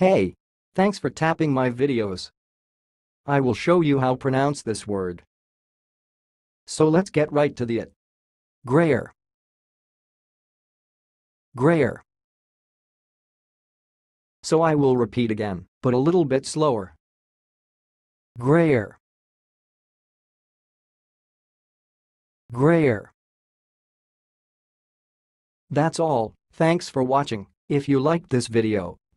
Hey! Thanks for tapping my videos. I will show you how pronounce this word. So let's get right to the it. Grayer. Grayer. So I will repeat again, but a little bit slower. Grayer. Grayer. That's all, thanks for watching. If you liked this video,